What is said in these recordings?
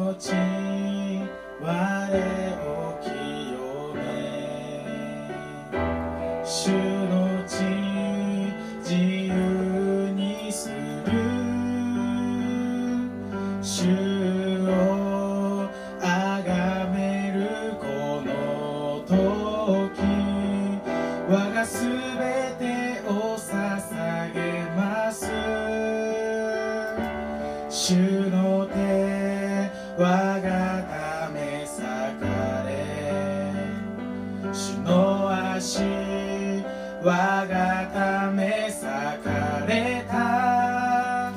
主の地我を清め主の地自由にする主をあがめるこの時我がすべてを捧げます。主の手我がため裂かれ。主の足我がため裂かれた。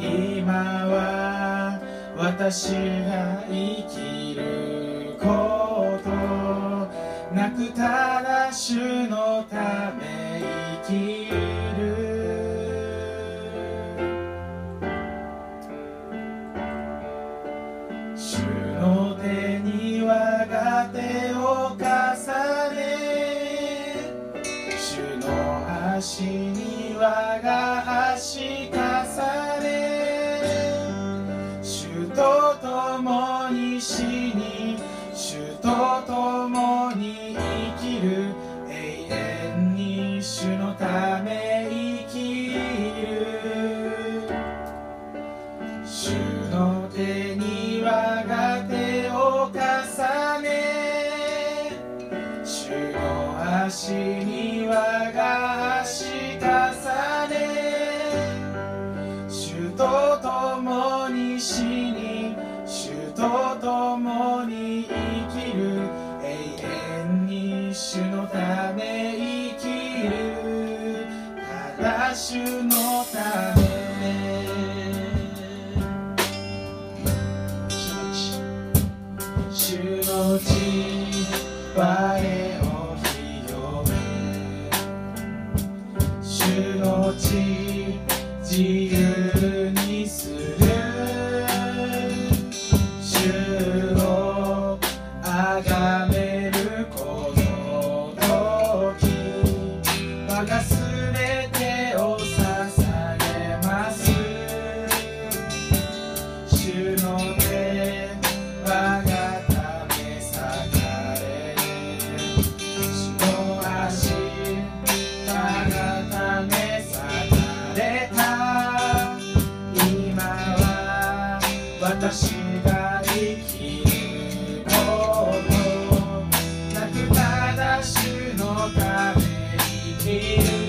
今は私が生きること。なくただ主のため生きる。が手を重ね主の足に我が足重ね主と共に死に主と共に生きる永遠に主のため生きる。主の手にの足に我が足重ね主と共に死に主と共に生きる永遠に主のため生きるただ主の主の地自由にする。主をあがめるこの時。我がす生